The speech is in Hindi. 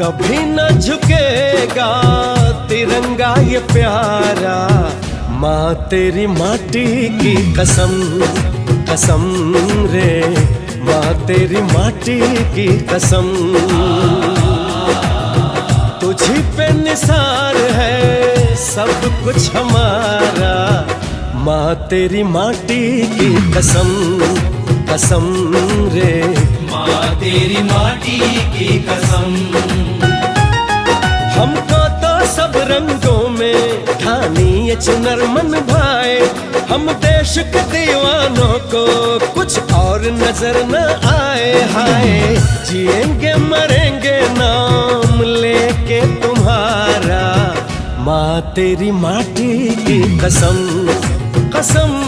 कभी न झुकेगा तिरंगा ये प्यारा। माँ तेरी माटी की कसम कसम रे। माँ तेरी माटी की कसम। तुझी पे निसार है सब कुछ हमारा। माँ तेरी माटी की कसम कसम रे। माँ तेरी माटी की कसम। रंगों में ठानी चुनर मन भाए। हम देश के दीवानों को कुछ और नज़र न आए। हाय, जिएँगे मरेंगे नाम लेके तुम्हारा। माँ तेरी माटी की कसम कसम